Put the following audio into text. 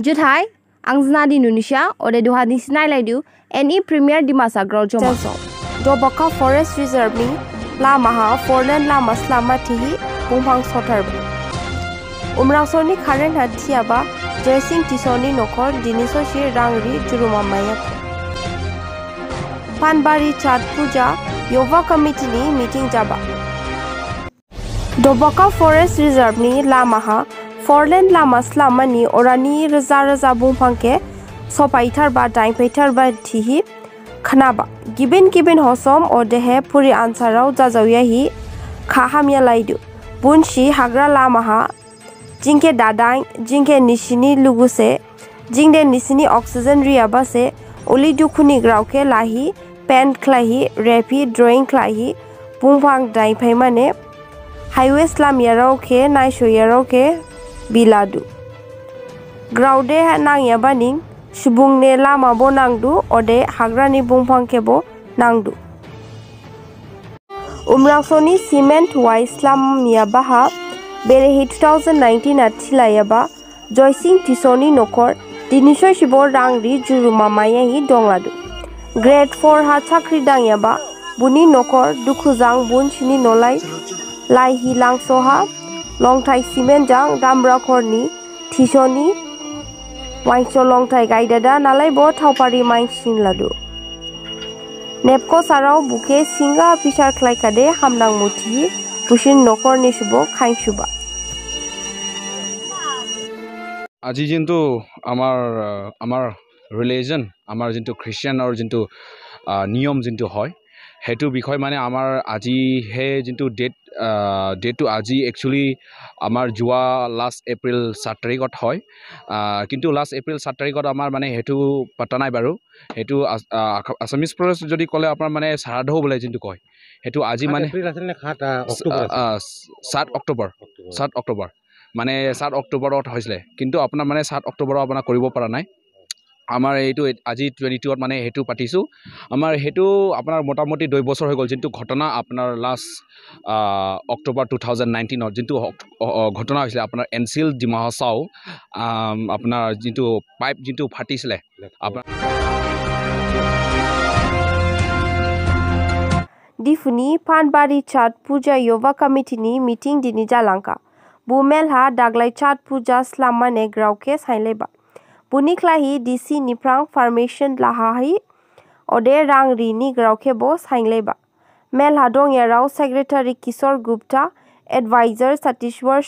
जुथाइ आं जना di Indonesia ode duha di sinai laidu any premier di masa grau joma Dobaka Forest Reserve ni lama ha foreign lama selama tihi bungpang sotar umrangsoni karen hatiaba dressing tisoni nokor diniso shi rangri juruma mayat Panbari Chat Puja Yoga Committee ni meeting jaba फरलेन Lama स्लामानि अरानि रजा रजा बंफांके सपाइथार बा दाइफैथार बा थिहि खनाबा given given Hasam और देहे पुरी आंसाराव जाजावयाहि खाहामिया लाइदु बुनसि हाग्रा लामाहा जिंके दादाइ जिंके निसिनि लुगुसे जिंदे निसिनि oxygen रियाबासे उलि दुखुनि ग्रावके लाहि paint ख्लाहि रेपि drawing ख्लाहि बुंफां दाइफाइ माने हाइवे स्लामियाराव के नाइसयाराव के biladu. Graude nang yabaning subungne lama bo nangdu ode hagrani bungpang kebo nangdu. Umrangsoni cement wa islam yabaha berehi 2019 atila yaba Joycing Tisoni nokor dinishoi shibor rangri juruma mayahi dongladu. Grade 4 ha chakri dangyaba buni nokor dukhuzang bunchini nolai lai hilangsoha longthai cement jang dambrakorni thishoni waingso longthai gaidada nalai bo thawpari maingsin ladu nepko sarau buke singa pisar khlai kade hamnang muthi pusin nokorni subo খাইছুবা আজি যোনটো আমাৰ আমাৰ religion আমাৰ যোনটো খ্ৰীষ্টিয়ানৰ যোনটো নিয়ম যোনটো হয় সেইটো বিষয় মানে আমাৰ আজি সেই যোনটো ডেট ডেটটো আজি একচুৱেলি আমাৰ যোৱা লাষ্ট এপ্ৰিল সাত তাৰিখত হয়। কিন্তু লাষ্ট এপ্ৰিল সাত তাৰিখত আমাৰ মানে সেইটো পতা নাই বাৰু। সেইটো আছামিজ প্ৰদেশ যদি ক'লে আপোনাৰ মানে শ্ৰাদ্ধ বোলে যোনটো কয় সেইটো আজি মানে সাত অক্টোবৰ সাত অক্টোবৰ মানে সাত অক্টোবৰত হৈছিলে। কিন্তু আপোনাৰ মানে সাত অক্টোবৰত আপোনাৰ কৰিব পৰা নাই। আমাৰ এইটো আজি টুৱেণ্টি টুত মানে সেইটো পাতিছোঁ। আমাৰ সেইটো আপোনাৰ মোটামুটি দুই বছৰ হৈ গ'ল। যোনটো ঘটনা আপোনাৰ লাষ্ট অক্টোবৰ টু থাউজেণ্ড নাইনটিনত যোনটো ঘটনা হৈছিলে আপোনাৰ এনচিল ডিমাহাচাও আপোনাৰ যোনটো পাইপ যোনটো ফাটিছিলে আপোনাৰ Difuni Panbari Chat Puja Yoga Committee ni meeting dini jalanka. Bumel ha daglai Chat Puja slama ne grauke saileba. Buniklahi DC Niprang Formation lahahi ode rang rini grauke bo saileba. Mel ha dong yarau Secretary Kishor Gupta, Advisor Satishwar